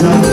casa